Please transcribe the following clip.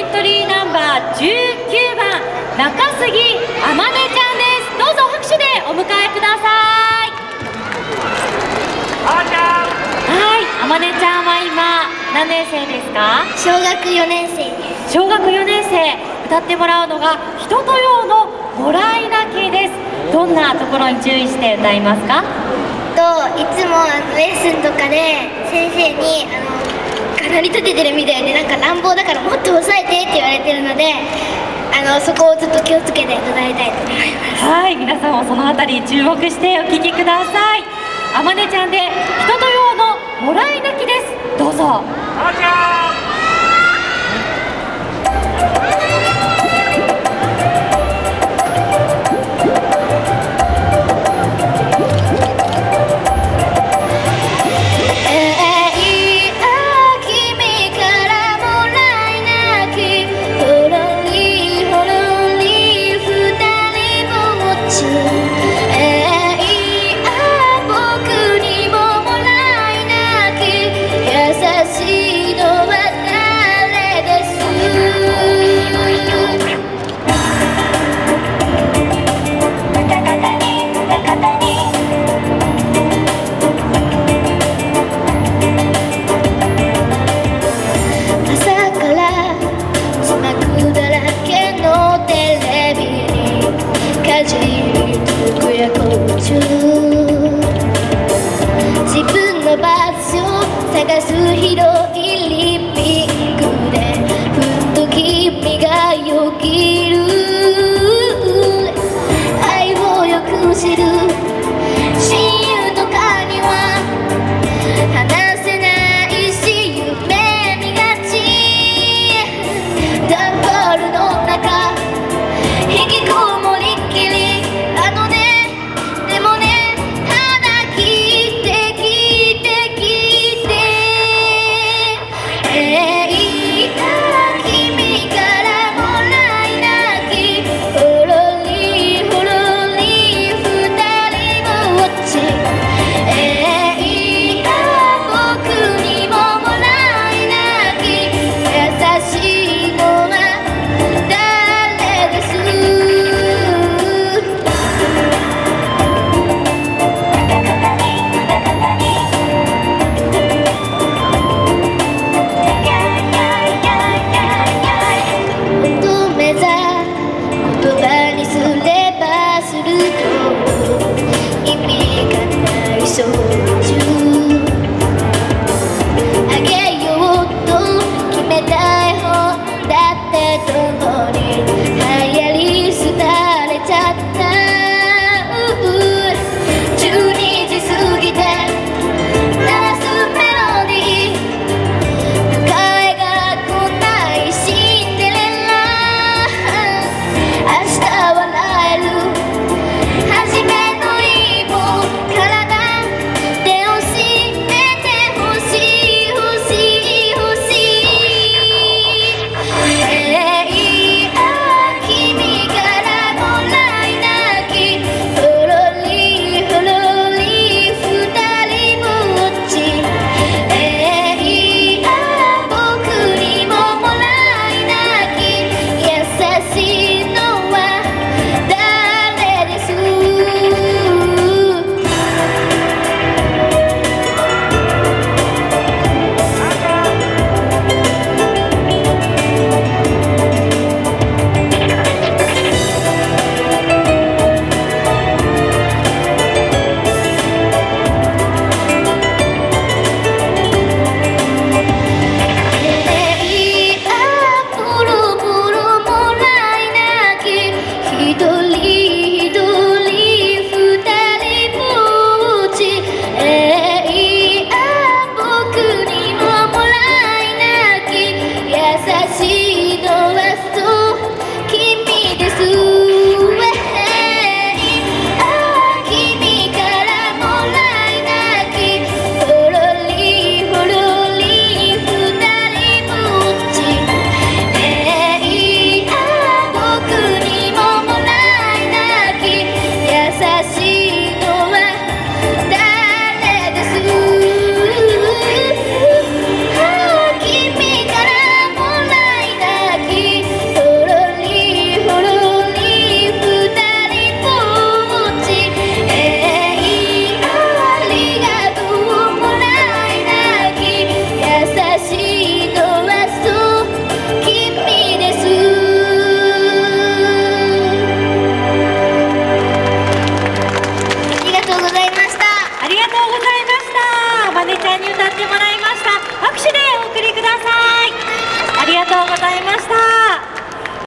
エントリーナンバー19番中杉あまねちゃんです。どうぞ拍手でお迎えください。はいあまねちゃんは今何年生ですか？小学4年生です。小学4年生。歌ってもらうのが人とようのもらい泣きです。どんなところに注意して歌いますか？といつもあのレッスンとかで先生にあのかなり立ててるみたいでなんか乱暴だからもっと抑であのそこをずっと気をつけていたいと思います。はい皆さんもそのあたり注目してお聴きください。あまねちゃんで人とようの tragedy. así